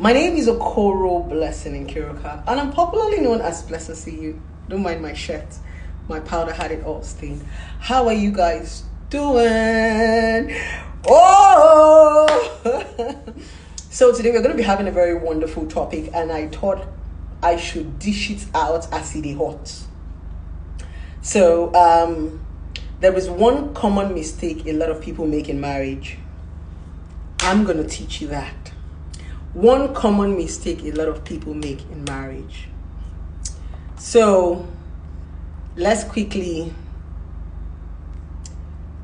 My name is Okoro Blessing Nkiruka, and I'm popularly known as Blessing CEO. Don't mind my shirt, my powder had it all stained. How are you guys doing? Oh! so today we're going to be having a very wonderful topic, and I thought I should dish it out as it is hot. So, um, there is one common mistake a lot of people make in marriage. I'm going to teach you that. One common mistake a lot of people make in marriage. So, let's quickly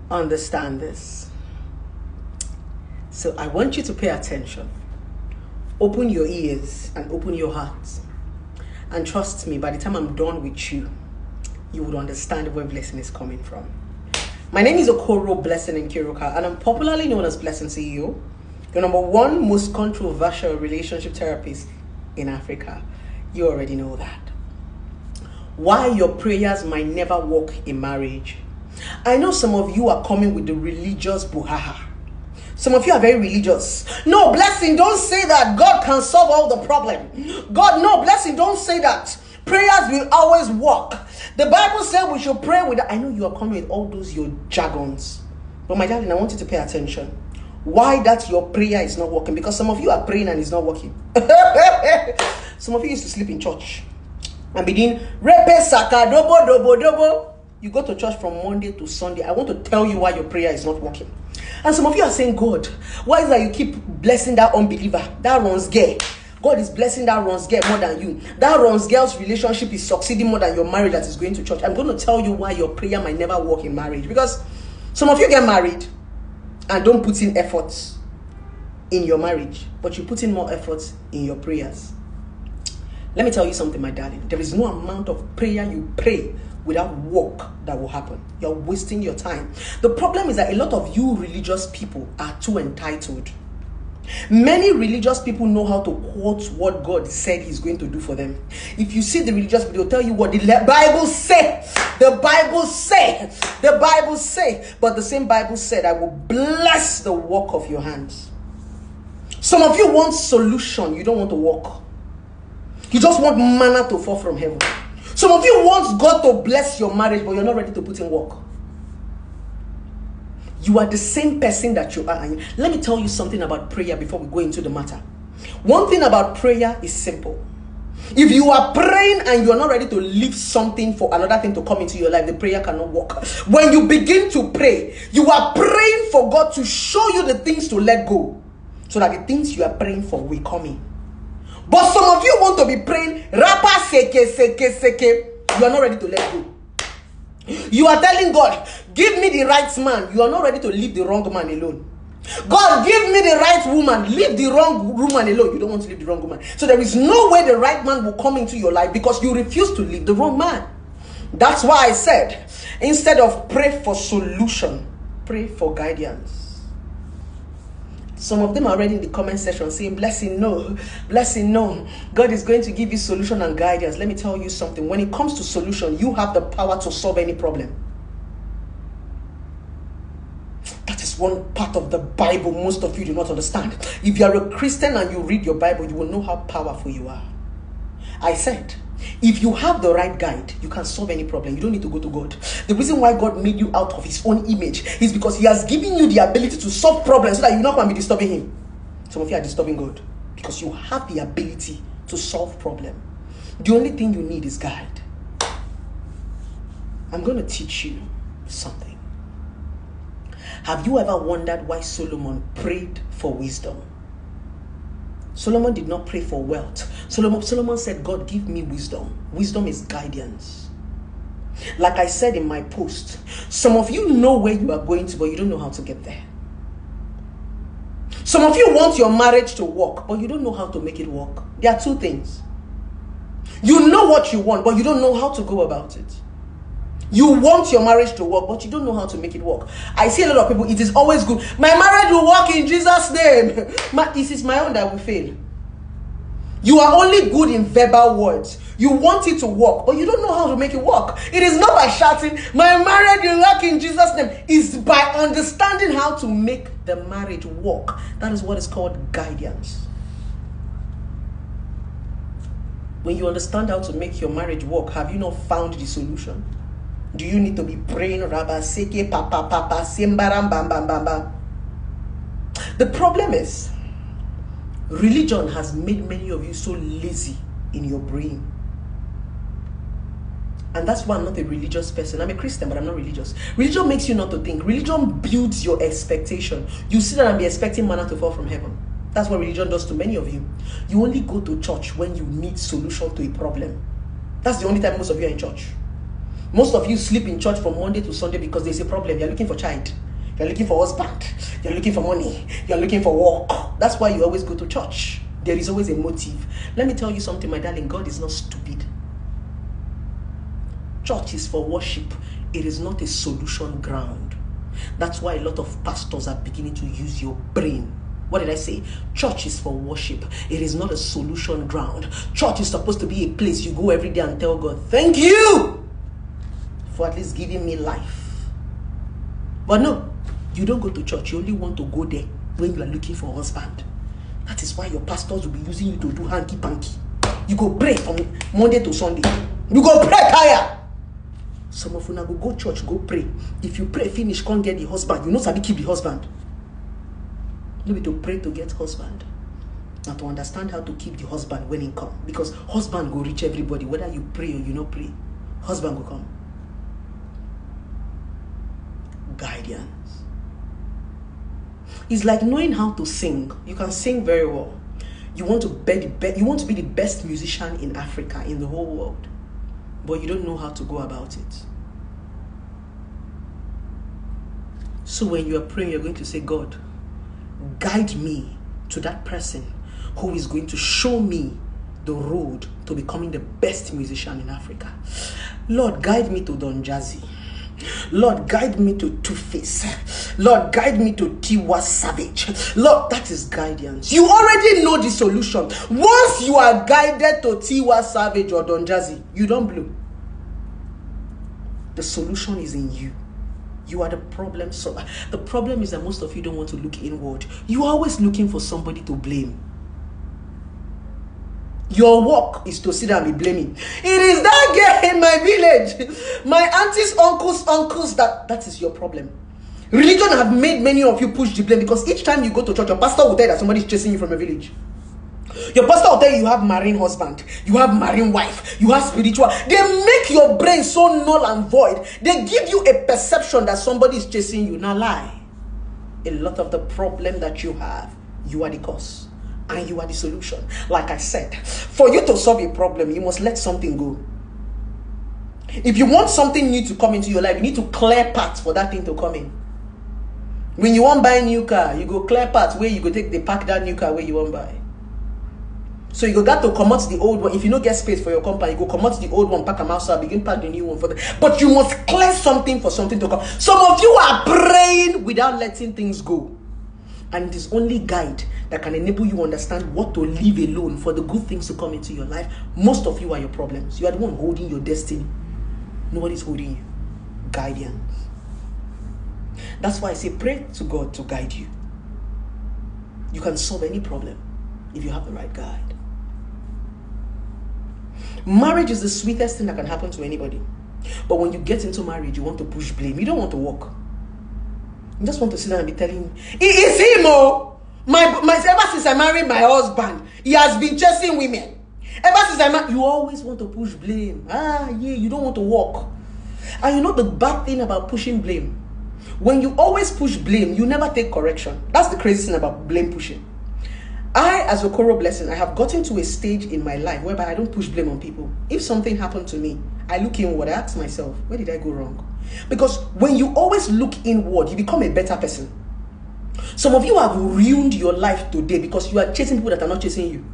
understand this. So, I want you to pay attention. Open your ears and open your heart. And trust me, by the time I'm done with you, you would understand where blessing is coming from. My name is Okoro Blessing Nkiruka, and I'm popularly known as Blessing CEO, the number one most controversial relationship therapist in Africa. You already know that. Why your prayers might never work in marriage. I know some of you are coming with the religious buhaha. Some of you are very religious. No, blessing, don't say that. God can solve all the problem. God, no, blessing, don't say that. Prayers will always work. The Bible said we should pray with. I know you are coming with all those your jargons, but my darling, I want you to pay attention. Why that your prayer is not working? Because some of you are praying and it's not working. some of you used to sleep in church and begin repe saka dobo dobo dobo. You go to church from Monday to Sunday. I want to tell you why your prayer is not working. And some of you are saying, God, why is that you keep blessing that unbeliever, that runs gay? God is blessing that runs girl more than you. That runs girl's relationship is succeeding more than your marriage that is going to church. I'm going to tell you why your prayer might never work in marriage. Because some of you get married and don't put in efforts in your marriage, but you put in more efforts in your prayers. Let me tell you something, my darling. There is no amount of prayer you pray without work that will happen. You're wasting your time. The problem is that a lot of you religious people are too entitled. Many religious people know how to quote what God said He's going to do for them. If you see the religious people, they'll tell you what the Bible say. The Bible say. The Bible say. But the same Bible said, "I will bless the work of your hands." Some of you want solution. You don't want to work. You just want manna to fall from heaven. Some of you want God to bless your marriage, but you're not ready to put in work. You are the same person that you are. Let me tell you something about prayer before we go into the matter. One thing about prayer is simple. If you are praying and you are not ready to leave something for another thing to come into your life, the prayer cannot work. When you begin to pray, you are praying for God to show you the things to let go so that the things you are praying for will come in. But some of you want to be praying, rapa seke seke seke. You are not ready to let go. You are telling God, give me the right man. You are not ready to leave the wrong man alone. God, give me the right woman. Leave the wrong woman alone. You don't want to leave the wrong woman. So there is no way the right man will come into your life because you refuse to leave the wrong man. That's why I said, instead of pray for solution, pray for guidance. Some of them are already in the comment section saying, Blessing, no, blessing, no. God is going to give you solution and guidance. Let me tell you something. When it comes to solution, you have the power to solve any problem. That is one part of the Bible most of you do not understand. If you are a Christian and you read your Bible, you will know how powerful you are. I said, if you have the right guide, you can solve any problem. You don't need to go to God. The reason why God made you out of His own image is because He has given you the ability to solve problems so that you're not going to be disturbing Him. Some of you are disturbing God because you have the ability to solve problem. The only thing you need is guide. I'm going to teach you something. Have you ever wondered why Solomon prayed for wisdom? Solomon did not pray for wealth. Solomon, Solomon said, God, give me wisdom. Wisdom is guidance. Like I said in my post, some of you know where you are going to, but you don't know how to get there. Some of you want your marriage to work, but you don't know how to make it work. There are two things. You know what you want, but you don't know how to go about it. You want your marriage to work, but you don't know how to make it work. I see a lot of people, it is always good. My marriage will work in Jesus' name. My, this is my own that will fail. You are only good in verbal words. You want it to work, but you don't know how to make it work. It is not by shouting, My marriage will work in Jesus' name. It's by understanding how to make the marriage work. That is what is called guidance. When you understand how to make your marriage work, have you not found the solution? Do you need to be praying Rabba Seke Papa Papa Simbaram Bam Bam Bam Bam? The problem is, religion has made many of you so lazy in your brain. And that's why I'm not a religious person. I'm a Christian, but I'm not religious. Religion makes you not to think. Religion builds your expectation. You sit there and be expecting manna to fall from heaven. That's what religion does to many of you. You only go to church when you need solution to a problem. That's the only time most of you are in church. Most of you sleep in church from Monday to Sunday because there's a problem. You're looking for child. You're looking for husband. You're looking for money. You're looking for work. That's why you always go to church. There is always a motive. Let me tell you something, my darling. God is not stupid. Church is for worship. It is not a solution ground. That's why a lot of pastors are beginning to use your brain what did I say? Church is for worship. It is not a solution ground. Church is supposed to be a place you go every day and tell God, Thank you for at least giving me life. But no, you don't go to church. You only want to go there when you are looking for a husband. That is why your pastors will be using you to do hanky panky. You go pray from Monday to Sunday. You go pray higher. Some of now go go church, go pray. If you pray, finish, can't get the husband. You know, sabi keep the husband. Maybe to pray to get husband. Now to understand how to keep the husband when he come. Because husband go reach everybody, whether you pray or you not pray. Husband will come. Guidance. It's like knowing how to sing. You can sing very well. You want to be the be- you want to be the best musician in Africa, in the whole world. But you don't know how to go about it. So when you are praying, you're going to say, God, guide me to that person who is going to show me the road to becoming the best musician in Africa. Lord, guide me to Don Jazzy. Lord, guide me to Two Face. Lord, guide me to Tiwa Savage. Lord, that is guidance. You already know the solution. Once you are guided to Tiwa Savage or Don Jazzy, you don't blow. The solution is in you. You are the problem solver. The problem is that most of you don't want to look inward. You are always looking for somebody to blame. Your work is to sit down and be blaming. It is that girl in my village, my aunties, uncles, uncles. That that is your problem. Religion have made many of you push the blame because each time you go to church, your pastor will tell you that somebody is chasing you from a village. Your pastor will tell you you have marine husband, you have marine wife, you have spiritual. They make your brain so null and void. They give you a perception that somebody is chasing you. Now lie. A lot of the problem that you have, you are the cause and you are the solution. Like I said, for you to solve a problem, you must let something go. If you want something new to come into your life, you need to clear paths for that thing to come in. When you want buy a new car, you go clear paths where you go take the pack that new car where you want buy. So you go got to come out the old one. If you don't get space for your company, you go come out the old one, pack them outside, begin pack the new one for them. But you must clear something for something to come. Some of you are praying without letting things go. And it is only guide that can enable you understand what to leave alone for the good things to come into your life. Most of you are your problems. You are the one holding your destiny. Nobody's holding you. Guidance. That's why I say pray to God to guide you. You can solve any problem if you have the right guide. Marriage is the sweetest thing that can happen to anybody. But when you get into marriage, you want to push blame. You don't want to walk. You just want to sit down and be telling him, it is him, oh. My, my, ever since I married my husband, he has been chasing women. Ever since I married, you always want to push blame. Ah, yeah, you don't want to walk. And you know the bad thing about pushing blame? When you always push blame, you never take correction. That's the crazy thing about blame pushing. I, as a Okoro Blessing, I have gotten to a stage in my life whereby I don't push blame on people. If something happened to me, I look inward. I ask myself, where did I go wrong? Because when you always look inward, you become a better person. Some of you have ruined your life today because you are chasing people that are not chasing you.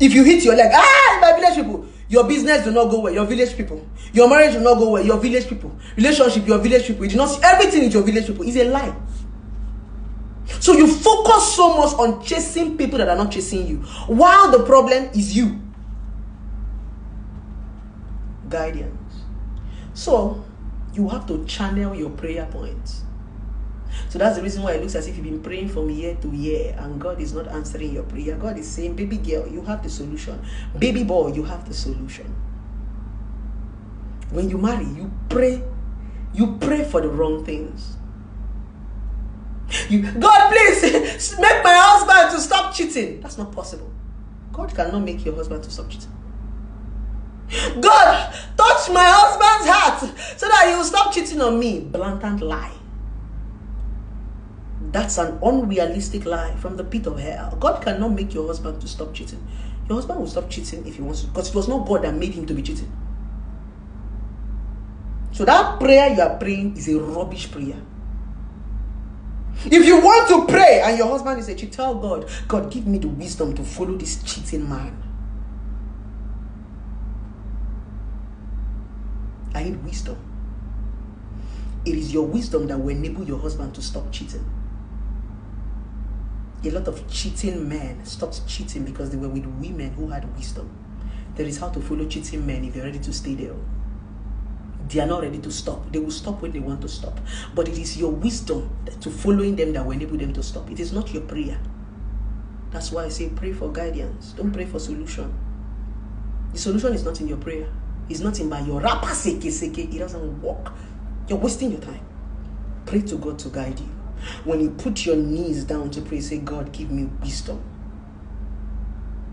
If you hit your leg, ah, my village people, your business do not go well, your village people. Your marriage do not go well, your village people. Relationship, your village people. You do not see everything is your village people. It's a lie. So you focus so much on chasing people that are not chasing you, while the problem is you. Guidance. So you have to channel your prayer points. So that's the reason why it looks as if you've been praying from year to year and God is not answering your prayer. God is saying, Baby girl, you have the solution. Baby boy, you have the solution. When you marry, you pray. You pray for the wrong things. You, God, please make my husband to stop cheating. That's not possible. God cannot make your husband to stop cheating. God, touch my husband's heart so that he will stop cheating on me. Blatant lie. That's an unrealistic lie from the pit of hell. God cannot make your husband to stop cheating. Your husband will stop cheating if he wants to, because it was not God that made him to be cheating. So that prayer you are praying is a rubbish prayer. If you want to pray and your husband is a cheat, tell God, God, give me the wisdom to follow this cheating man. Need wisdom. It is your wisdom that will enable your husband to stop cheating. A lot of cheating men stopped cheating because they were with women who had wisdom. There is how to follow cheating men if you're ready to stay there. They are not ready to stop. They will stop when they want to stop. But it is your wisdom to following them that will enable them to stop. It is not your prayer. That's why I say pray for guidance. Don't pray for solution. The solution is not in your prayer. It's not in my your rapper seke seke. It doesn't work. You're wasting your time. Pray to God to guide you. When you put your knees down to pray, say, God, give me wisdom.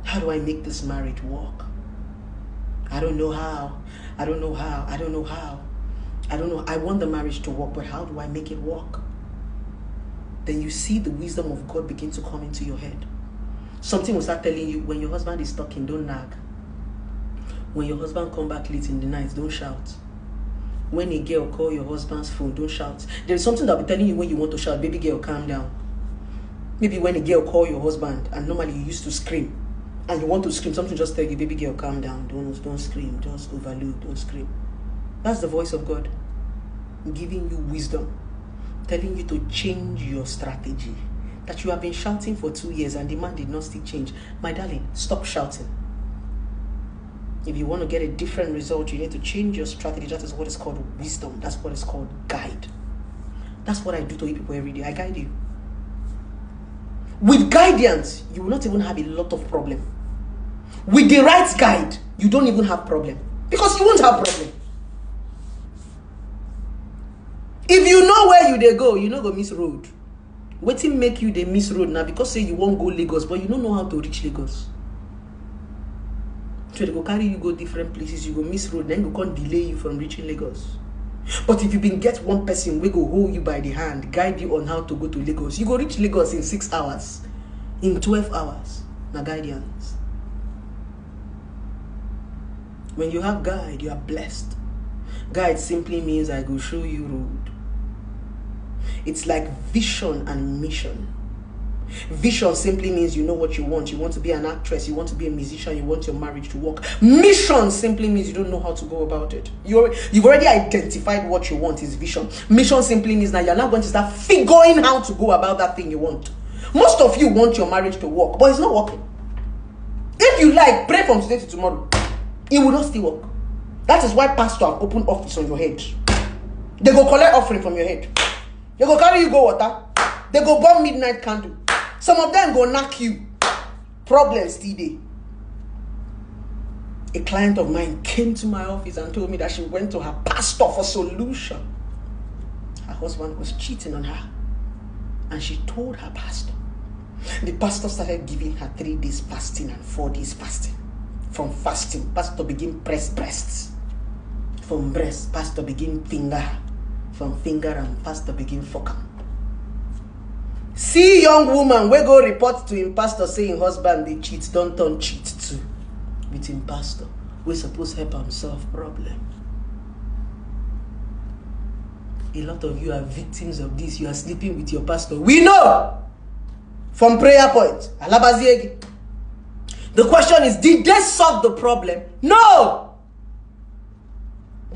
How do I make this marriage work? I don't know how. I don't know how. I don't know how. I don't know. I want the marriage to work, but how do I make it work? Then you see the wisdom of God begin to come into your head. Something will start telling you when your husband is talking, don't nag. When your husband come back late in the night, don't shout. When a girl call your husband's phone, don't shout. There is something that will be telling you when you want to shout, baby girl, calm down. Maybe when a girl call your husband and normally you used to scream and you want to scream, something just tell you, baby girl, calm down. Don't don't scream. Just overlook. Don't scream. That's the voice of God giving you wisdom, telling you to change your strategy. That you have been shouting for two years and the man did not still change. My darling, stop shouting. If you want to get a different result, you need to change your strategy. That is what is called wisdom. That's what is called guide. That's what I do to people every day. I guide you. With guidance, you will not even have a lot of problem. With the right guide, you don't even have problem. Because you won't have problem. If you know where you they go, you know go miss road. Waiting make you they miss road now because say you won't go Lagos, but you don't know how to reach Lagos. So go carry you go different places, you go miss road, then go can't delay you from reaching Lagos. But if you been get one person, we go hold you by the hand, guide you on how to go to Lagos. You go reach Lagos in six hours, in 12 hours. Now guidance. When you have guide, you are blessed. Guide simply means I go show you road. It's like vision and mission. Vision simply means you know what you want. You want to be an actress, you want to be a musician, you want your marriage to work. Mission simply means you don't know how to go about it. You're, you've already identified what you want is vision. Mission simply means that you're not going to start figuring how to go about that thing you want. Most of you want your marriage to work, but it's not working. If you like, pray from today to tomorrow. It will not still work. That is why pastor have opened office on your head. They go collect offering from your head. They go carry you go water. They go burn midnight candle. Some of them go knock you. Problems today. A client of mine came to my office and told me that she went to her pastor for solution. Her husband was cheating on her. And she told her pastor. The pastor started giving her three days fasting and four days fasting. From fasting, pastor begin press breasts. From breast, pastor begin finger. From finger and pastor begin fuck see young woman wey go report to im pastor say im husband dey cheat don turn cheat too. With im pastor wey suppose help am solve problem. A lot of you are victims of this. You are sleeping with your pastor. We know from prayer point alabaziegi. The question is did they solve the problem? No!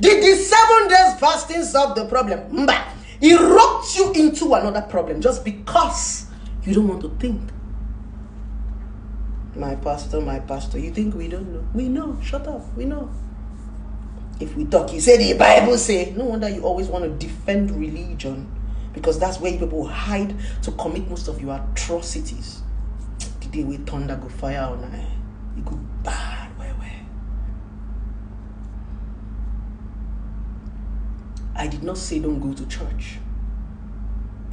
Did the seven days fasting solve the problem? Mba Rocked you into another problem just because you don't want to think. My pastor, my pastor, you think we don't know? We know. Shut up. We know. If we talk, you say the Bible say. No wonder you always want to defend religion Because that's where people hide to commit most of your atrocities. The day we thunder go fire on eh, I, you go bad where where. I did not say don't go to church.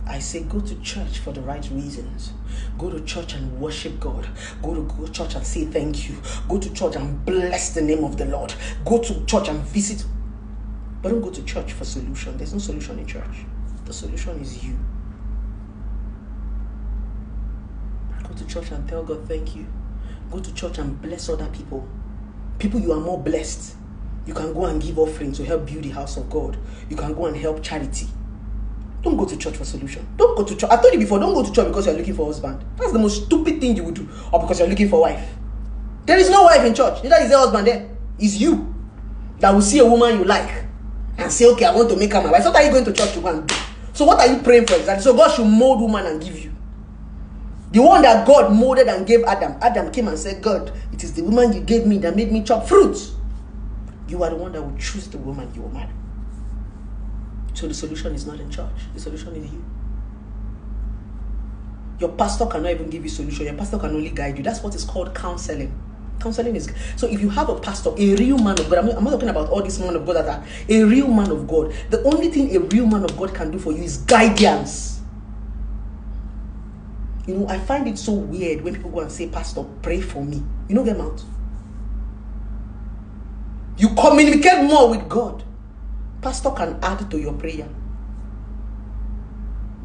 I say go to church for the right reasons. Go to church and worship God. Go to church and say thank you. Go to church and bless the name of the Lord. Go to church and visit. But don't go to church for solution. There's no solution in church. The solution is you. Go to church and tell God thank you. Go to church and bless other people. People you are more blessed. You can go and give offering to help build the house of God. You can go and help charity. Don't go to church for solution. Don't go to church. I told you before, don't go to church because you're looking for a husband. That's the most stupid thing you would do. Or because you're looking for a wife. There is no wife in church. Neither is there husband there. It's you that will see a woman you like and say, okay, I want to make her my wife. So what are you going to church to go and do? So what are you praying for exactly? So God should mold woman and give you. The one that God molded and gave Adam. Adam came and said, God, it is the woman you gave me that made me chop fruits. You are the one that will choose the woman you will marry. So the solution is not in church. The solution is you. Your pastor cannot even give you solution. Your pastor can only guide you. That's what is called counseling. Counseling is so if you have a pastor, a real man of God, I'm not, I'm not talking about all these men of God that are a real man of God. The only thing a real man of God can do for you is guidance. You know, I find it so weird when people go and say, Pastor, pray for me. You know, them out. You communicate more with God. Pastor can add to your prayer.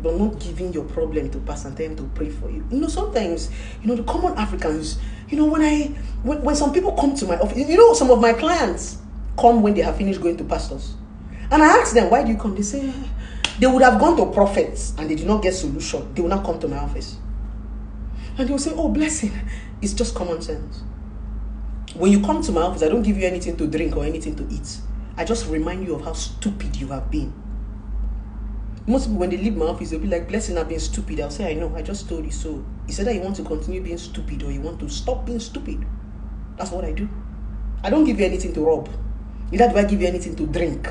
But not giving your problem to pastor and tell him to pray for you. You know, sometimes, you know, the common Africans, you know, when I when, when some people come to my office, you know, some of my clients come when they have finished going to pastors. And I ask them, why do you come? They say they would have gone to prophets and they did not get solution. They will not come to my office. And they will say, Oh, blessing. It's just common sense. When you come to my office, I don't give you anything to drink or anything to eat. I just remind you of how stupid you have been. Most people, when they leave my office, they'll be like, Blessing, I've been stupid. I'll say, I know, I just told you so. Is that you want to continue being stupid or you want to stop being stupid. That's what I do. I don't give you anything to rob. Neither do I give you anything to drink.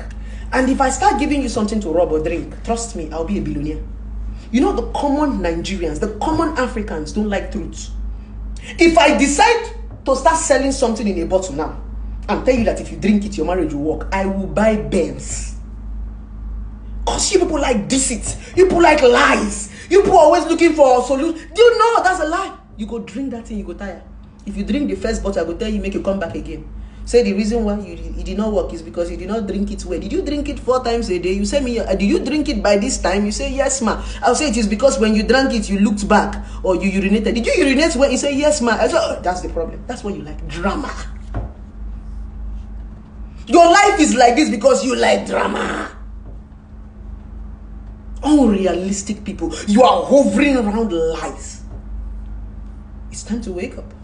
And if I start giving you something to rob or drink, trust me, I'll be a billionaire. You know, the common Nigerians, the common Africans don't like truth. If I decide to start selling something in a bottle now, and tell you that if you drink it, your marriage will work. I will buy Benz. Because you people like deceit. You people like lies. You people always looking for a solution. Do you know that's a lie? You go drink that thing, you go tire. If you drink the first bottle, I will tell you, make you come back again. Say the reason why you it did not work is because you did not drink it well. Did you drink it four times a day? You say me, uh, did you drink it by this time? You say yes, ma. I'll say it is because when you drank it, you looked back or you urinated. Did you urinate when you say yes, ma? I say, oh, that's the problem. That's what you like drama. Your life is like this because you like drama. Unrealistic people. You are hovering around lies. It's time to wake up.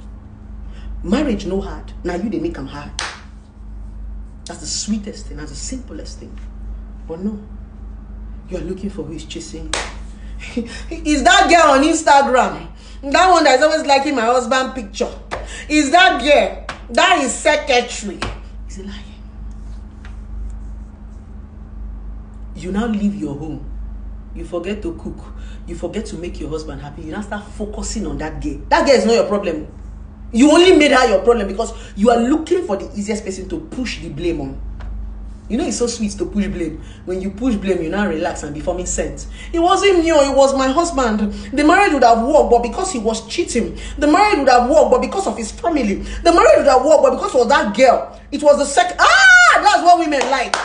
Marriage no hard. Now you they make them hard. That's the sweetest thing. That's the simplest thing. But no. You are looking for who is chasing is that girl on Instagram? That one that is always liking my husband picture. Is that girl? That is secretary. Is a lie. you now leave your home you forget to cook you forget to make your husband happy you now start focusing on that girl that girl is not your problem you only made her your problem because you are looking for the easiest person to push the blame on. You know it's so sweet to push blame. When you push blame you now relax and be forming sense. It wasn't me it was my husband. The marriage would have worked but because he was cheating. The marriage would have worked but because of his family. The marriage would have worked but because of that girl. It was the second ah! That's what women like.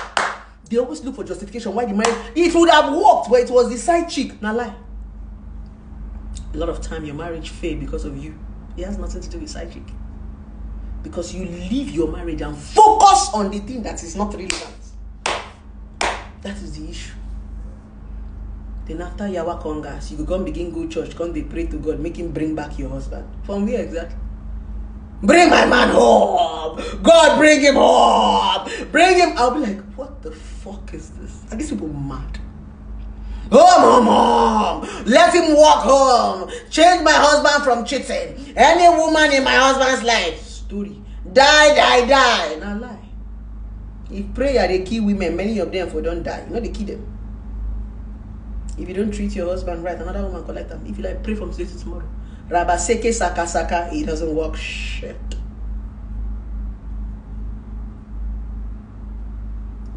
They always look for justification why the marriage it would have worked but it was the side chick. Now lie. A lot of time your marriage fail because of you it has nothing to do with psychic. because you leave your marriage and focus on the thing that is not relevant that is the issue then after yawa congas you go begin go church come dey pray to god make him bring back your husband from where exactly Bring my man home. God, bring him home. Bring him. I'll be like, what the fuck is this? Are these people mad? Oh, mom, let him walk home. Change my husband from cheating. Any woman in my husband's life, story. Die, die, die. Now lie. If prayer they kill women, many of them for don't die. You know they kill them. If you don't treat your husband right, another woman collect them. If you like, pray from today to tomorrow. Rabaseke saka saka, it doesn't work. Shit.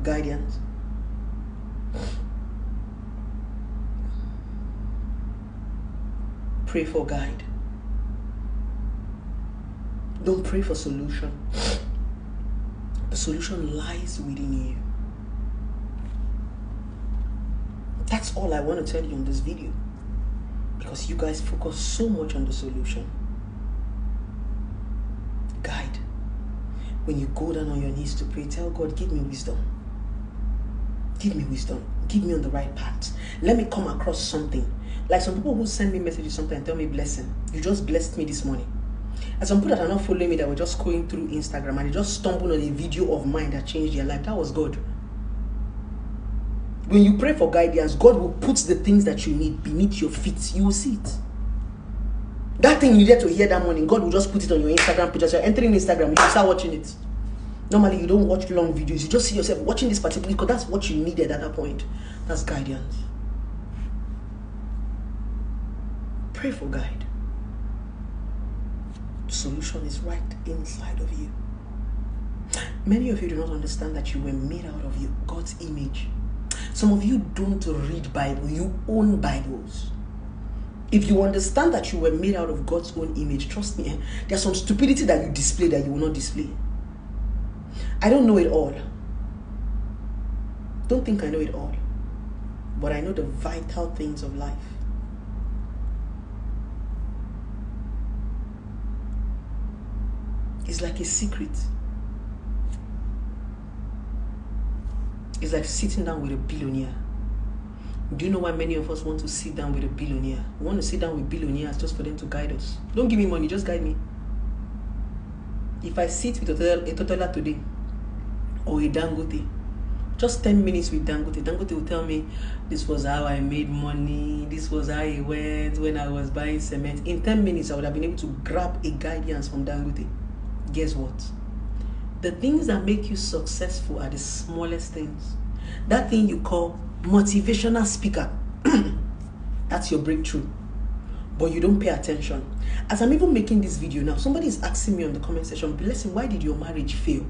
Guidance. Pray for guide. Don't pray for solution. The solution lies within you. That's all I want to tell you in this video. Because you guys focus so much on the solution. Guide. When you go down on your knees to pray, tell God, give me wisdom. Give me wisdom. Give me on the right path. Let me come across something. Like some people who send me messages sometimes tell me blessing. You just blessed me this morning. And some people that are not following me that were just going through Instagram and they just stumbled on a video of mine that changed their life. That was God. When you pray for guidance, God will put the things that you need beneath your feet. You will see it. That thing you needed to hear that morning, God will just put it on your Instagram. As you're entering Instagram, you start watching it. Normally, you don't watch long videos. You just see yourself watching this particular because that's what you needed at that point. That's guidance. Pray for guide. The solution is right inside of you. Many of you do not understand that you were made out of God's image. Some of you don't read Bible, you own Bibles. If you understand that you were made out of God's own image, trust me, eh, there's some stupidity that you display that you will not display. I don't know it all. Don't think I know it all. But I know the vital things of life. It's like a secret. It's like sitting down with a billionaire. Do you know why many of us want to sit down with a billionaire? We want to sit down with billionaires just for them to guide us. Don't give me money, just guide me. If I sit with a Totola today or a Dangote, just 10 minutes with Dangote, Dangote will tell me this was how I made money, this was how it went when I was buying cement. In 10 minutes, I would have been able to grab a guidance from Dangote. Guess what? The things that make you successful are the smallest things. That thing you call motivational speaker, that's your breakthrough. But you don't pay attention. As I'm even making this video now, somebody is asking me on the comment section, Blessing, why did your marriage fail?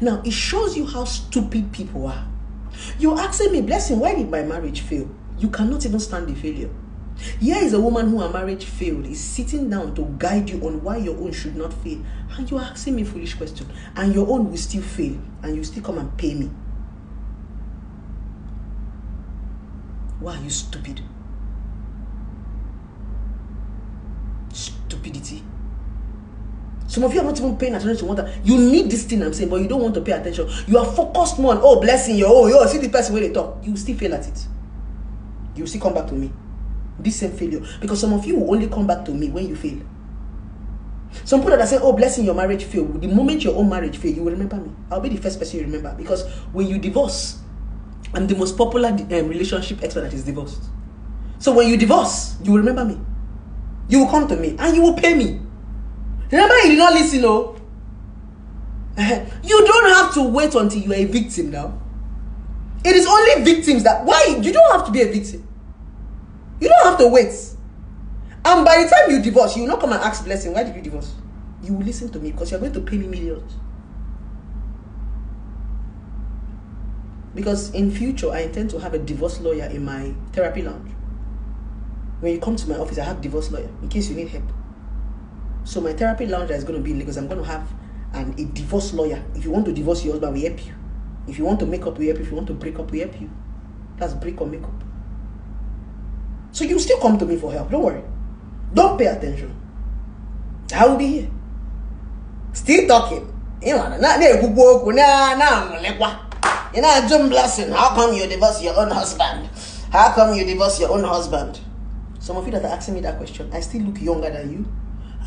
Now, it shows you how stupid people are. You're asking me, Blessing, why did my marriage fail? You cannot even stand the failure. Here is a woman who her marriage failed, is sitting down to guide you on why your own should not fail. And you're asking me foolish question. And your own will still fail. And you still come and pay me. Why are you stupid? Stupidity. Some of you are not even paying attention to what. You need this thing I'm saying, but you don't want to pay attention. You are focused more on, oh, blessing you. Oh, yo, see the person where they talk. You still fail at it. You still come back to me. This same failure. Because some of you will only come back to me when you fail. Some people that say, oh, blessing your marriage fail. The moment your own marriage fail, you will remember me. I'll be the first person you remember. Because when you divorce, I'm the most popular um, relationship expert that is divorced. So when you divorce, you will remember me. You will come to me and you will pay me. Remember, you did not listen, no? You don't have to wait until you are a victim now. It is only victims that. Why? You don't have to be a victim. You don't have to wait. And by the time you divorce, you will not come and ask blessing, why did you divorce? You will listen to me because you're going to pay me millions. Because in future, I intend to have a divorce lawyer in my therapy lounge. When you come to my office, I have divorce lawyer in case you need help. So my therapy lounge is going to be in Lagos. I'm going to have an, a divorce lawyer. If you want to divorce your husband, we help you. If you want to make up, we help you. If you want to break up, we help you. That's break or make up. So you still come to me for help. Don't worry. Don't pay attention. I will be here. Still talking. You know, there. You know, John Blessing. How come you divorce your own husband? How come you divorce your own husband? Some of you that are asking me that question, I still look younger than you.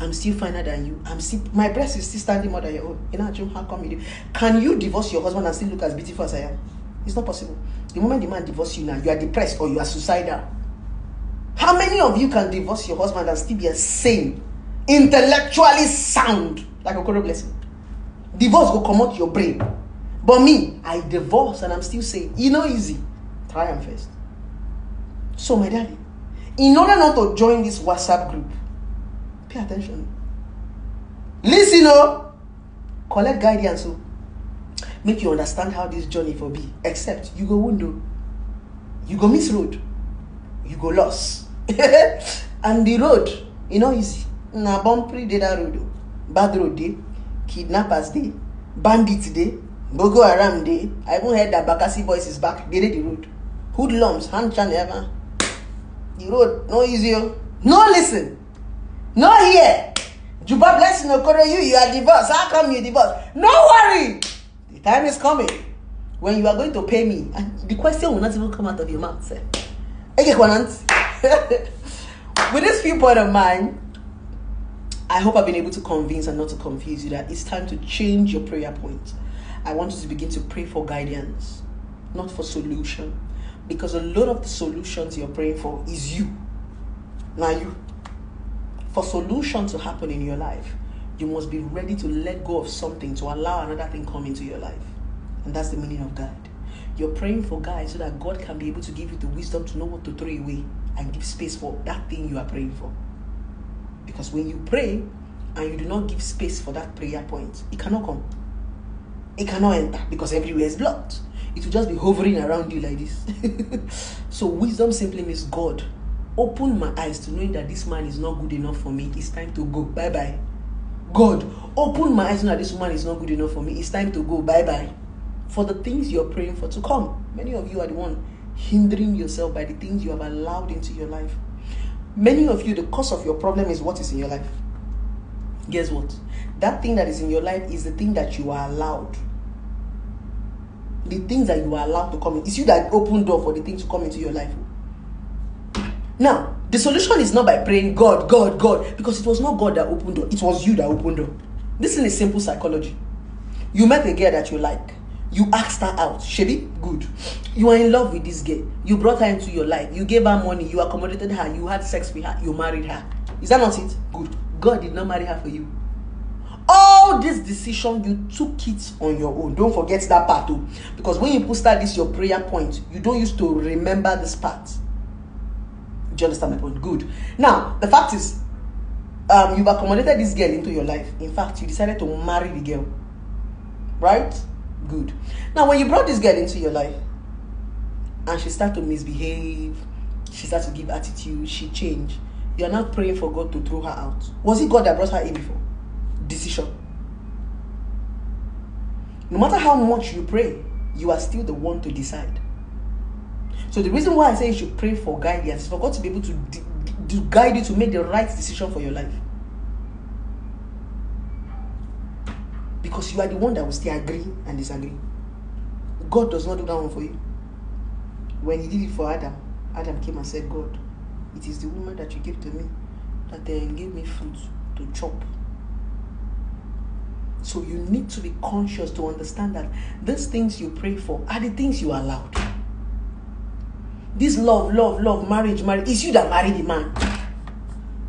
I'm still finer than you. I'm still my breast is still standing more than your own. You know, how come you do? Can you divorce your husband and still look as beautiful as I am? It's not possible. The moment the man divorces you now, you are depressed or you are suicidal. How many of you can divorce your husband and still be a sane, intellectually sound, like Okoro blessing? Divorce will come out your brain. But me, I divorce and I'm still saying, you know, easy. Try and first. So, my daddy, in order not to join this WhatsApp group, pay attention. Listen, oh, collect guidance, so oh. make you understand how this journey for be. Except you go window, oh. you go miss road, you go lost, and the road, you know, easy. Na bumpy day that road, bad road day, kidnappers day, bandits day, Boko Haram day. I even heard that Bakassi boys is back. They did the road. Hoodlums, hand chan ever. The road, no easy. Oh. No listen. No here. Juba blessing Okoro, you, you are divorced. How come you divorced? No worry. The time is coming when you are going to pay me. And the question will not even come out of your mouth. Sir. Okay, With this viewpoint of mine, I hope I've been able to convince and not to confuse you that it's time to change your prayer point. I want you to begin to pray for guidance, not for solution because a lot of the solutions you're praying for is you. Now, you. For solution to happen in your life, you must be ready to let go of something to allow another thing come into your life. And that's the meaning of God. You're praying for God so that God can be able to give you the wisdom to know what to throw away and give space for that thing you are praying for. Because when you pray and you do not give space for that prayer point, it cannot come. It cannot enter because everywhere is blocked it will just be hovering around you like this. so wisdom simply means God. Open my eyes to knowing that this man is not good enough for me. It's time to go. Bye bye. God, open my eyes to know that this woman is not good enough for me. It's time to go. Bye bye. For the things you're praying for to come. Many of you are the one hindering yourself by the things you have allowed into your life. Many of you, the cause of your problem is what is in your life. Guess what? That thing that is in your life is the thing that you are allowed the things that you are allowed to come in. It's you that open door for the things to come into your life. Now, the solution is not by praying God, God, God, because it was not God that opened door. It was you that opened door. This is a simple psychology. You met a girl that you like. You asked her out. Shebi, good. You are in love with this girl. You brought her into your life. You gave her money. You accommodated her. You had sex with her. You married her. Is that not it? Good. God did not marry her for you all this decision you took it on your own don't forget that part too because when you put start this your prayer point you don't used to remember this part do you understand my point good now the fact is um, you've accommodated this girl into your life in fact you decided to marry the girl right good now when you brought this girl into your life and she started to misbehave she started to give attitude she changed you're not praying for god to throw her out was it god that brought her in before decision. No matter how much you pray, you are still the one to decide. So the reason why I say you should pray for guidance is for God to be able to, to guide you to make the right decision for your life. Because you are the one that will still agree and disagree. God does not do that one for you. When he did it for Adam, Adam came and said, God, it is the woman that you gave to me that then gave me fruit to chop so you need to be conscious to understand that these things you pray for are the things you are allowed. This love, love, love, marriage, marriage, is you that marry the man.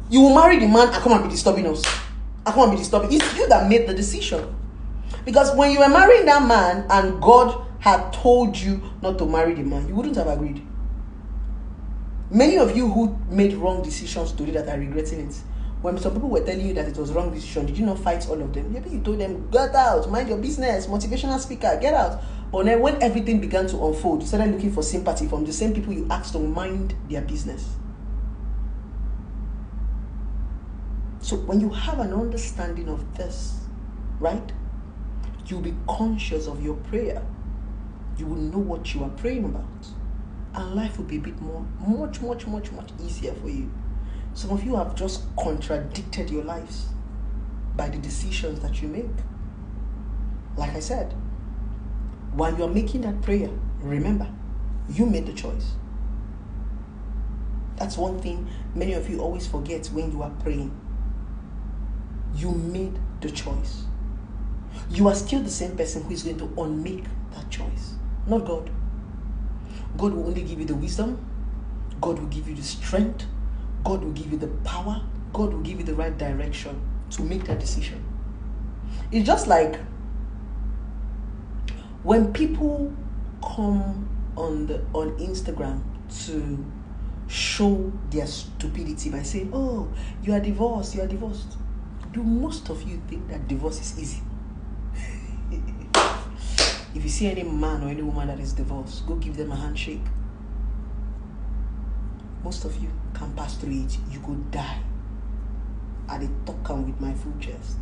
You will marry the man and come and be disturbing us. I come and be disturbing. It's you that made the decision. Because when you were marrying that man and God had told you not to marry the man, you wouldn't have agreed. Many of you who made wrong decisions today that are regretting it when some people were telling you that it was wrong decision, did you not fight all of them? Maybe you told them, get out, mind your business, motivational speaker, get out. But then when everything began to unfold, you started looking for sympathy from the same people you asked to mind their business. So when you have an understanding of this, right, you'll be conscious of your prayer. You will know what you are praying about. And life will be a bit more, much, much, much, much easier for you. Some of you have just contradicted your lives by the decisions that you make. Like I said, while you're making that prayer, remember, you made the choice. That's one thing many of you always forget when you are praying. You made the choice. You are still the same person who is going to unmake that choice, not God. God will only give you the wisdom, God will give you the strength, God will give you the power, God will give you the right direction to make that decision. It's just like when people come on the on Instagram to show their stupidity by saying, Oh, you are divorced, you are divorced. Do most of you think that divorce is easy? If you see any man or any woman that is divorced, go give them a handshake. Most of you can pass through it, you go die. I did talk with my full chest.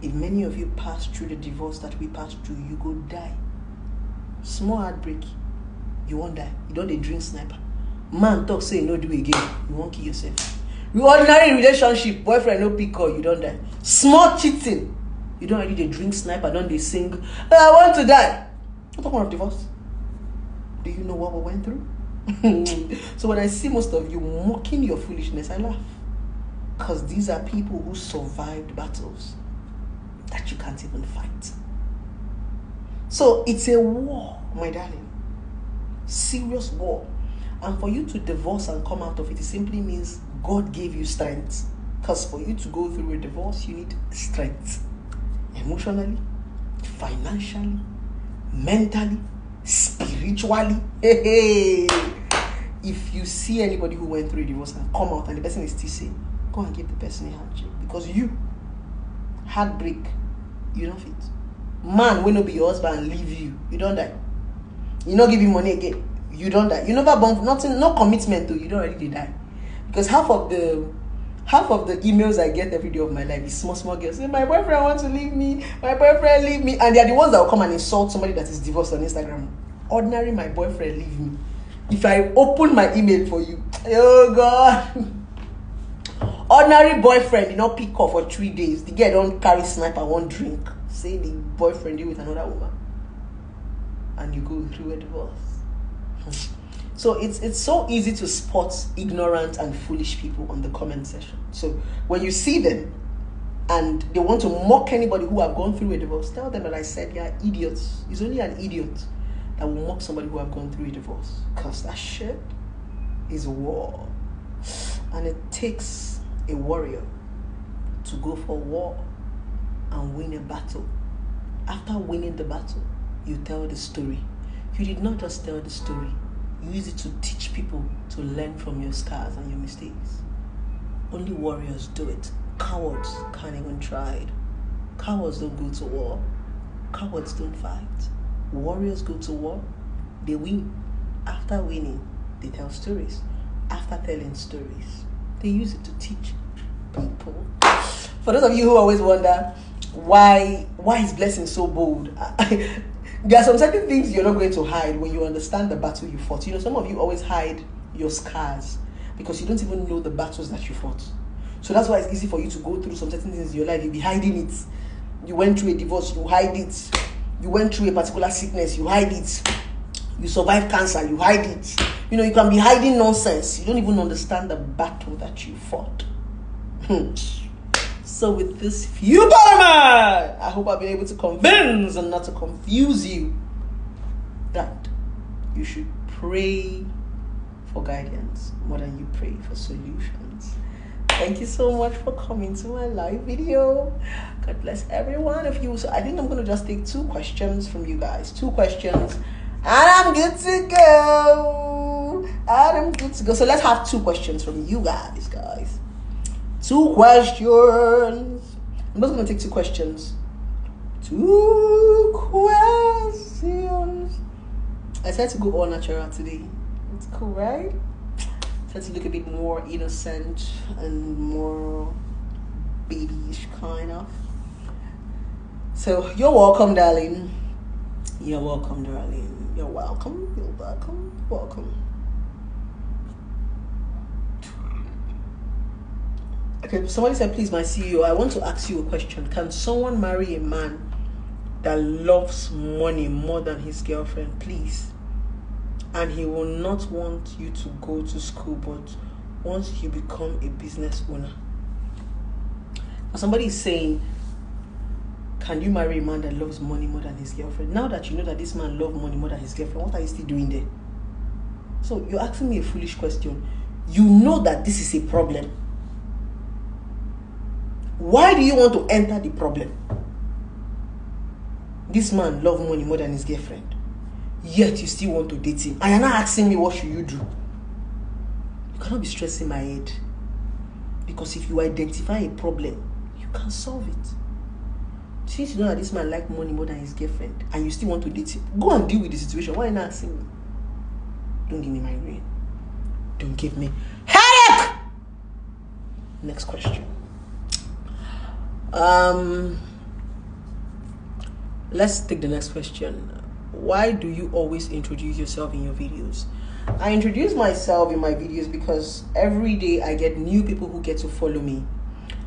If many of you pass through the divorce that we passed through, you go die. Small heartbreak, you won't die. You don't drink sniper. Man talk say no do again, you won't kill yourself. You ordinary relationship, boyfriend no pick call, you don't die. Small cheating, you don't already drink sniper, don't they sing, I want to die. I'm talking about divorce. Do you know what we went through? so when I see most of you mocking your foolishness, I laugh. Because these are people who survived battles that you can't even fight. So it's a war, my darling. Serious war. And for you to divorce and come out of it, it simply means God gave you strength. Because for you to go through a divorce, you need strength. Emotionally, financially, mentally, spiritually. Hey, If you see anybody who went through divorce and come out and the person is still saying, go and give the person a handshake. Because you, heartbreak, you don't fit. Man will not be your husband leave you, you don't die. You not give him money again, you don't die. You never bump nothing, no commitment to you don't already die. Because half of the half of the emails I get every day of my life is small, small girls say, My boyfriend wants to leave me, my boyfriend leave me. And they are the ones that will come and insult somebody that is divorced on Instagram. Ordinary, my boyfriend leave me. If I open my email for you, oh God. ordinary boyfriend did not pick up for three days the girl don't carry sniper one drink say the boyfriend deal with another woman and you go through a divorce so it's it's so easy to spot ignorant and foolish people on the comment section. So when you see them and they want to mock anybody who have gone through a divorce tell them that i said yeah idiots. It's only an idiot that will mock somebody who have gone through a divorce. Because that shit is war. And it takes a warrior to go for war and win a battle. After winning the battle, you tell the story. You did not just tell the story, use it to teach people to learn from your scars and your mistakes. Only warriors do it. Cowards can't even try it. Cowards don't go to war. Cowards don't fight. Warriors go to war, they win. After winning, they tell stories. After telling stories, they use it to teach people. For those of you who always wonder why why is blessing so bold, there are some certain things you're not going to hide when you understand the battle you fought. You know, some of you always hide your scars because you don't even know the battles that you fought. So that's why it's easy for you to go through some certain things in your life. You'll be hiding it. You went through a divorce, you hide it. You went through a particular sickness, you hide it. You survived cancer, you hide it. You know, you can be hiding nonsense. You don't even understand the battle that you fought. Hmm. So, with this few man, I hope I've been able to convince and not to confuse you that you should pray for guidance more than you pray for solutions. Thank you so much for coming to my live video. God bless every one of you. So I think I'm gonna just take two questions from you guys. Two questions. And I'm good to go. And I'm good to go. So let's have two questions from you guys, guys. Two questions. I'm just gonna take two questions. Two questions. I tried to go all natural today. It's cool, right? I tried to look a bit more innocent and more babyish kind of. So you're welcome, darling. You're welcome, darling. You're welcome. You're welcome. Welcome. Okay, somebody said, please, my CEO, I want to ask you a question. Can someone marry a man that loves money more than his girlfriend, please? And he will not want you to go to school, but once you become a business owner. Now, somebody is saying, can you marry a man that loves money more than his girlfriend? Now that you know that this man loves money more than his girlfriend, what are you still doing there? So you're asking me a foolish question. You know that this is a problem. Why do you want to enter the problem? This man loves money more than his girlfriend. Yet you still want to date him. And you're not asking me what should you do? You cannot be stressing my head. Because if you identify a problem, you can solve it. Since you know that this man like money more than his girlfriend and you still want to date him, go and deal with the situation. Why not asking me? Don't give me my ring. Don't give me headache. Next question. Um let's take the next question. Why do you always introduce yourself in your videos? I introduce myself in my videos because every day I get new people who get to follow me,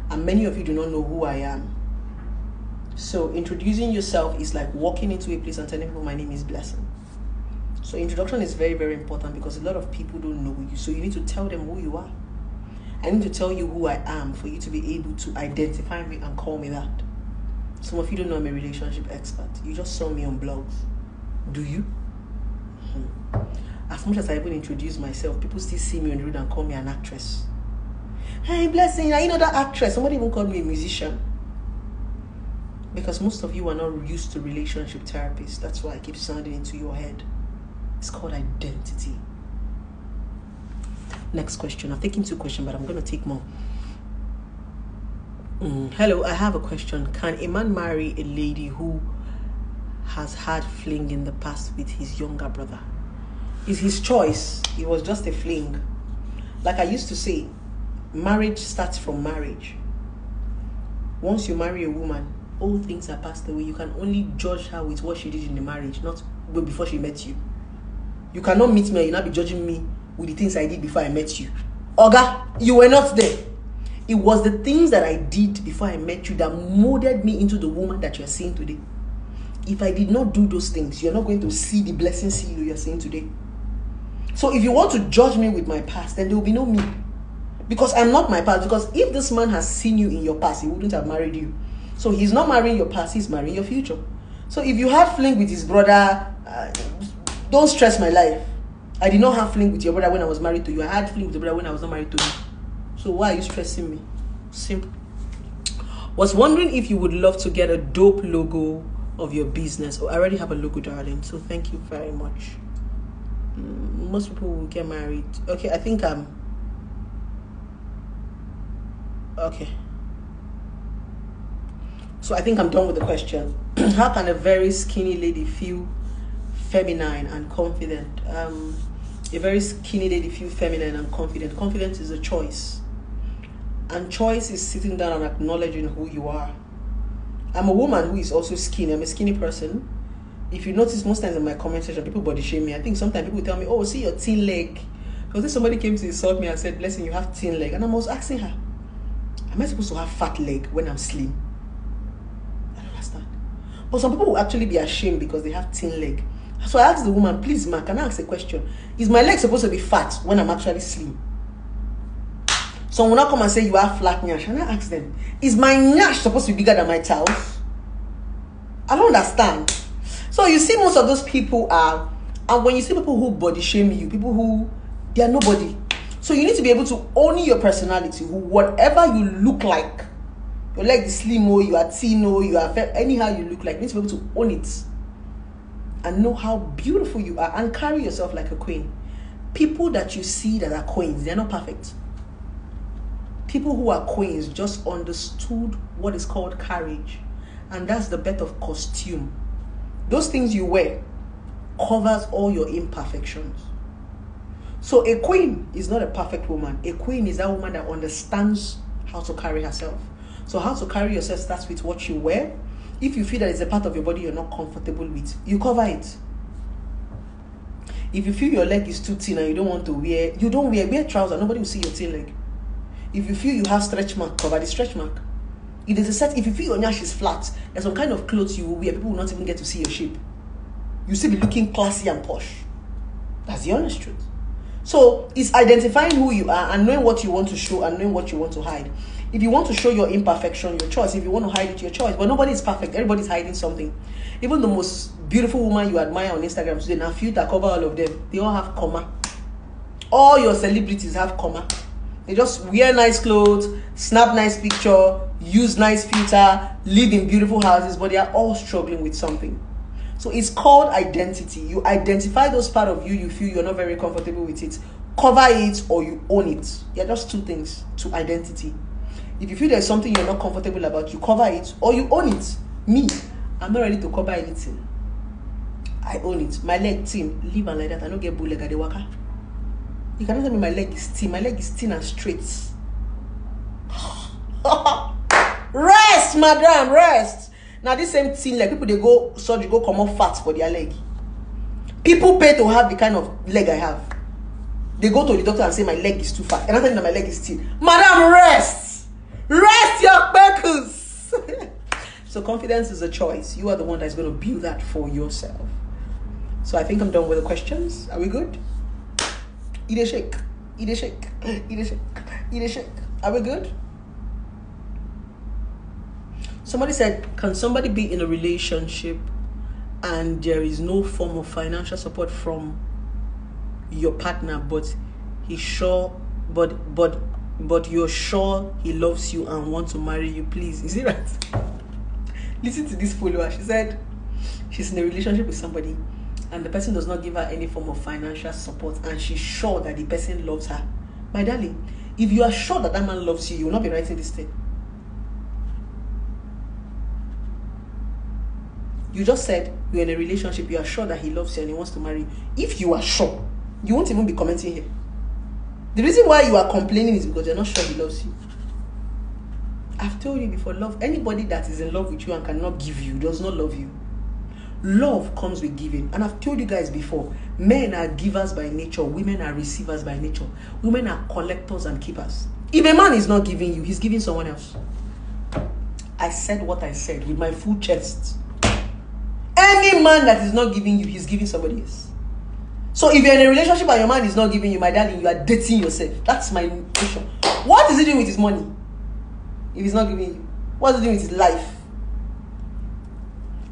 and many of you do not know who I am. So, introducing yourself is like walking into a place and telling people my name is Blessing. So, introduction is very, very important because a lot of people don't know you. So, you need to tell them who you are. I need to tell you who I am for you to be able to identify me and call me that. Some of you don't know I'm a relationship expert. You just saw me on blogs. Do you? Hmm. As much as I even introduce myself, people still see me on the road and call me an actress. Hey, blessing, you know that actress. Somebody even called me a musician. Because most of you are not used to relationship therapists. That's why I keep sounding into your head. It's called identity. Next question. I've taken two questions, but I'm going to take more. Mm, hello, I have a question. Can a man marry a lady who has had fling in the past with his younger brother? It's his choice. It was just a fling. Like I used to say, marriage starts from marriage. Once you marry a woman, all things are passed away. You can only judge her with what she did in the marriage, not before she met you. You cannot meet me and you not be judging me with the things I did before I met you. Oga, you were not there. It was the things that I did before I met you that molded me into the woman that you're seeing today. If I did not do those things, you're not going to see the blessing CEO you're seeing today. So if you want to judge me with my past, then there will be no me. Because I'm not my past. Because if this man has seen you in your past, he wouldn't have married you. So he's not marrying your past, he's marrying your future. So if you had fling with his brother, uh, don't stress my life. I did not have fling with your brother when I was married to you. I had fling with your brother when I was not married to you. So why are you stressing me? Simple. Was wondering if you would love to get a dope logo of your business. Oh, I already have a logo, darling. So thank you very much. Mm, most people will get married. Okay, I think I'm. Okay. So I think I'm done with the question. How can a very skinny lady feel feminine and confident? Um, a very skinny lady feel feminine and confident. Confidence is a choice. And choice is sitting down and acknowledging who you are. I'm a woman who is also skinny. I'm a skinny person. If you notice, most times in my comment section, people body shame me. I think sometimes people tell me, "Oh, see your thin leg." Because then somebody came to insult me and said, "Blessing, you have thin leg," and I'm was asking her, "Am I supposed to have fat leg when I'm slim?" I don't understand. But some people will actually be ashamed because they have thin leg. So I asked the woman, "Please, ma, can I ask a question? Is my leg supposed to be fat when I'm actually slim?" Some will not come and say you have flat nyash. And I ask them, is my nyash supposed to be bigger than my child? I don't understand. So you see, most of those people are, and when you see people who body shame you, people who they are nobody. So you need to be able to own your personality, who whatever you look like, your leg is slim or you are thin or you are anyhow you look like, you need to be able to own it and know how beautiful you are and carry yourself like a queen. People that you see that are queens, they're not perfect. People who are queens just understood what is called carriage and that's the bet of costume. Those things you wear covers all your imperfections. So a queen is not a perfect woman. A queen is that woman that understands how to carry herself. So how to carry yourself starts with what you wear if you feel that it's a part of your body you're not comfortable with you cover it if you feel your leg is too thin and you don't want to wear you don't wear wear trousers nobody will see your thin leg if you feel you have stretch mark, cover the stretch mark. If there's a set, if you feel your nyash is flat, there's some kind of clothes you will wear. People will not even get to see your shape. You still be looking classy and posh. That's the honest truth. So it's identifying who you are and knowing what you want to show and knowing what you want to hide. If you want to show your imperfection, your choice. If you want to hide it, your choice. But nobody is perfect. Everybody's hiding something. Even the most beautiful woman you admire on Instagram today, now filter cover all of them. They all have comma. All your celebrities have comma. They just wear nice clothes, snap nice picture, use nice filter, live in beautiful houses, but they are all struggling with something. So it's called identity. You identify those part of you you feel you're not very comfortable with it. cover it or you own it. Yeah, just two things to identity. If you feel there's something you're not comfortable about, you cover it or you own it. Me, I'm not ready to cover anything. I own it. My leg thin, leave and like that. I don't get bull leg at the waka. You cannot tell me my leg is thin. My leg is thin and straight. rest, madam, rest. Now this same thing, like people they go surgery, go come off fat for their leg. People pay to have the kind of leg I have. They go to the doctor and say my leg is too fat. And I tell that my leg is thin. Madam, rest. Rest your peckles. so confidence is a choice. You are the one that's going to build that for yourself. So I think I'm done with the questions. Are we good? Eat a shake. Eat a shake. Eat a shake. Eat a shake. Are we good? Somebody said, Can somebody be in a relationship and there is no form of financial support from your partner, but he's sure, but but but you're sure he loves you and wants to marry you? Please, is it right? Listen to this follower. She said she's in a relationship with somebody and the person does not give her any form of financial support and she's sure that the person loves her. My darling, if you are sure that that man loves you, you will not be writing this thing. You just said you're in a relationship, you are sure that he loves you and he wants to marry you. If you are sure, you won't even be commenting here. The reason why you are complaining is because you're not sure he loves you. I've told you before, love anybody that is in love with you and cannot give you does not love you. Love comes with giving. And I've told you guys before, men are givers by nature, women are receivers by nature. Women are collectors and keepers. If a man is not giving you, he's giving someone else. I said what I said with my full chest. Any man that is not giving you, he's giving somebody else. So if you're in a relationship and your man is not giving you, my darling, you are dating yourself. That's my question. What is he doing with his money? If he's not giving you, what's he doing with his life?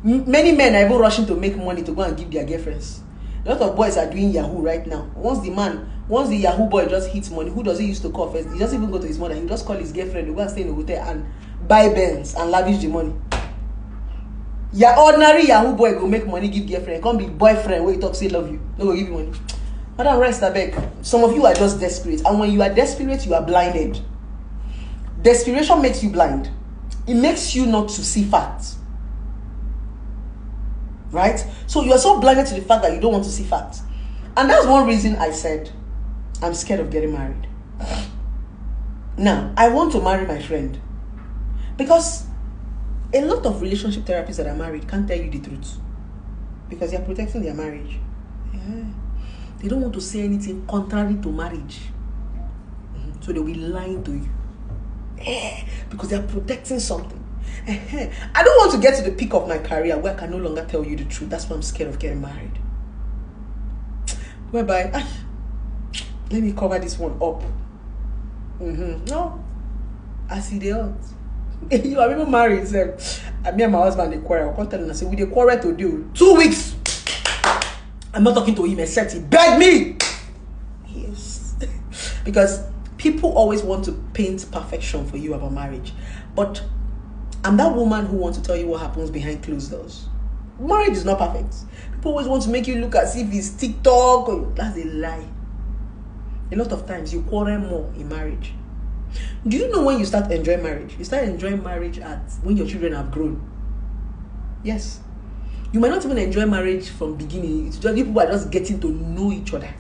many men are even rushing to make money to go and give their girlfriends. A lot of boys are doing Yahoo right now. Once the man, once the Yahoo boy just hits money, who does he used to call first? He doesn't even go to his mother. He just call his girlfriend, go and stay in a hotel and buy Benz and lavish the money. Your ordinary Yahoo boy go make money give girlfriend. Come be boyfriend you talk say love you. No go give you money. Madam, rest beg. Some of you are just desperate, and when you are desperate, you are blinded. Desperation makes you blind. It makes you not to see facts right? So you are so blinded to the fact that you don't want to see facts. And that's one reason I said I'm scared of getting married. Now, I want to marry my friend because a lot of relationship therapists that are married can't tell you the truth because they are protecting their marriage. Yeah. They don't want to say anything contrary to marriage. Mm-hmm. So they'll be lying to you. Yeah. Because they are protecting something. I don't want to get to the peak of my career where I can no longer tell you the truth. That's why I'm scared of getting married. Whereby, ah, let me cover this one up. Mm-hmm. No, I see the odds. you are even married. So, me and my husband they quarrel. I can't tell. I say we they quarrel to do two weeks. I'm not talking to him except he begged me. Yes, because people always want to paint perfection for you about marriage, but I'm that woman who wants to tell you what happens behind closed doors. Marriage is not perfect. People always want to make you look as if it's TikTok. That's a lie. A lot of times you quarrel more in marriage. Do you know when you start enjoying marriage? You start enjoying marriage at when your children have grown. Yes. You might not even enjoy marriage from beginning. It's just people are just getting to know each other.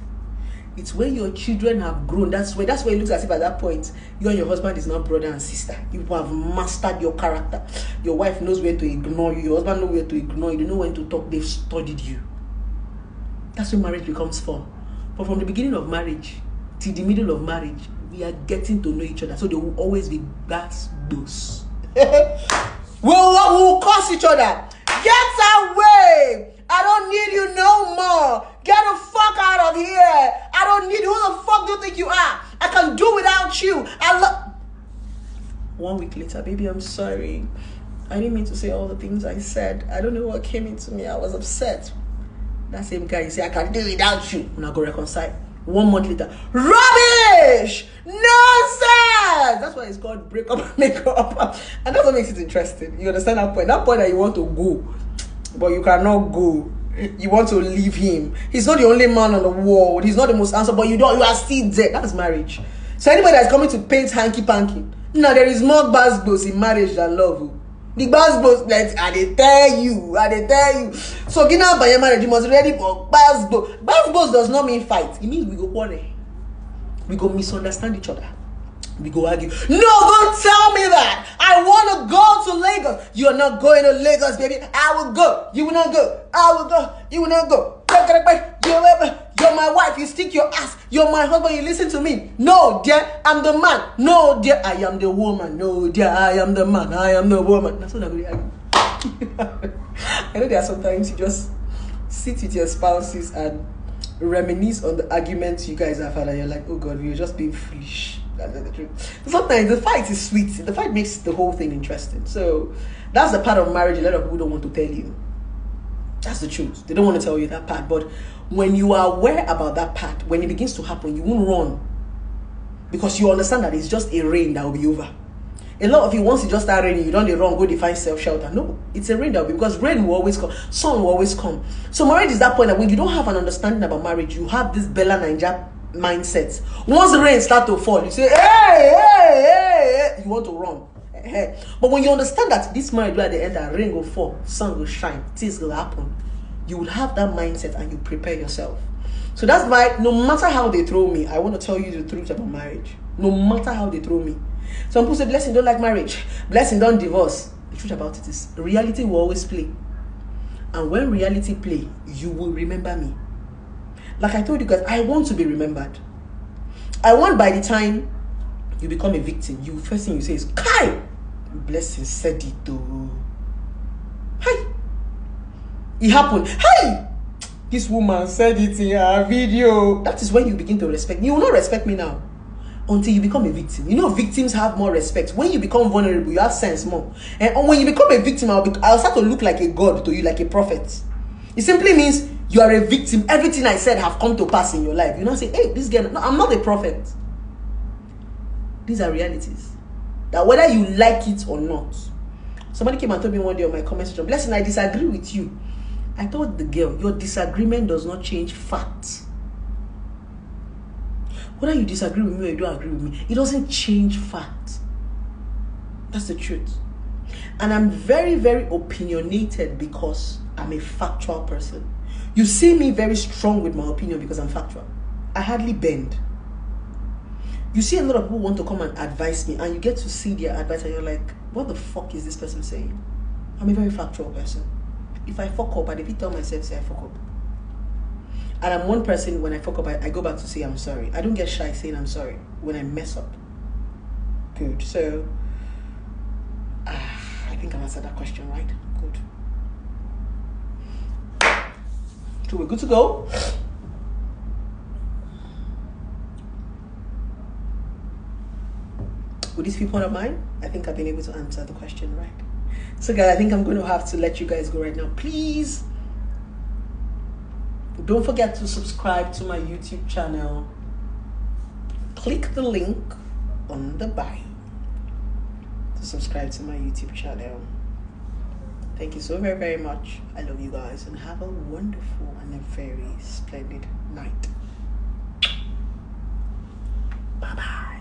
It's when your children have grown. That's where that's where it looks as if at that point you and your husband is not brother and sister. You have mastered your character. Your wife knows where to ignore you. Your husband knows where to ignore you. They know when to talk. They've studied you. That's when marriage becomes fun. But from the beginning of marriage till the middle of marriage, we are getting to know each other. So there will always be gas boost. we'll, we'll curse each other. Get away! I don't need you no more. Get the fuck out of here. I don't need Who the fuck do you think you are? I can do without you. I love. One week later, baby, I'm sorry. I didn't mean to say all the things I said. I don't know what came into me. I was upset. That same guy, you say, I can do without you. I'm not going to reconcile. One month later, rubbish! Nonsense! That's why it's called break up and make up. And that's what makes it interesting. You understand that point? That point that you want to go but you cannot go. you want to leave him. He's not the only man on the world. He's not the most handsome, but you don't. You are still there. That's marriage. So anybody that's coming to paint hanky panky, now there is more basbos in marriage than love. The basbos, like I dey tell you, I dey tell you. So Gina your marriage, you must ready for basbos. Basbos does not mean fight. It means we go quarrel. We go misunderstand each other. We go argue. No, don't tell me that. I want to go to Lagos. You are not going to Lagos, baby. I will go. You will not go. I will go. You will not go. You're, my wife. You stick your ass. You're my husband. You listen to me. No, dear, I'm the man. No, dear, I am the woman. No, dear, I am the man. I am the woman. That's what I'm going. I know there are sometimes you just sit with your spouses and reminisce on the arguments you guys have had, and you're like, oh God, we were just being foolish. That's the truth. Sometimes the fight is sweet. The fight makes the whole thing interesting. So that's the part of marriage a lot of people don't want to tell you. That's the truth. They don't want to tell you that part. But when you are aware about that part, when it begins to happen, you won't run. Because you understand that it's just a rain that will be over. A lot of you, once it just start raining, you don't run, go define self shelter. No, it's a rain that will be because rain will always come, sun will always come. So marriage is that point that when you don't have an understanding about marriage, you have this Bella Ninja mindset. Once the rain start to fall, you say, hey, hey, hey, you want to run. But when you understand that this marriage will at the end that rain will fall, sun will shine, things will happen, you will have that mindset and you prepare yourself. So that's why no matter how they throw me, I want to tell you the truth about marriage. No matter how they throw me. Some people say blessing don't like marriage, blessing don't divorce. The truth about it is reality will always play. And when reality play, you will remember me. Like I told you guys, I want to be remembered. I want by the time you become a victim, you first thing you say is Kai blessing said it though. Hi. It happened. Hi! This woman said it in her video. That is when you begin to respect me. You will not respect me now until you become a victim. You know, victims have more respect. When you become vulnerable, you have sense more. And when you become a victim, I'll, be, I'll start to look like a god to you, like a prophet. It simply means you are a victim. Everything I said have come to pass in your life. You not say, hey, this girl, no, I'm not a prophet. These are realities. That whether you like it or not. Somebody came and told me one day on my comment section, Blessing, I disagree with you. I told the girl, your disagreement does not change fact. Whether you disagree with me or you don't agree with me, it doesn't change fact. That's the truth. And I'm very, very opinionated because I'm a factual person. You see me very strong with my opinion because I'm factual. I hardly bend. You see a lot of people want to come and advise me, and you get to see their advice, and you're like, what the fuck is this person saying? I'm a very factual person. If I fuck up, I if tell myself, say I fuck up. And I'm one person, when I fuck up, I, I go back to say I'm sorry. I don't get shy saying I'm sorry when I mess up. Good. So, ah, I think I've answered that question, right? Good. So we're good to go. would these people of mine, I think I've been able to answer the question right. So, guys, I think I'm going to have to let you guys go right now. Please don't forget to subscribe to my YouTube channel. Click the link on the bio to subscribe to my YouTube channel. Thank you so very, very much. I love you guys and have a wonderful and a very splendid night. Bye bye.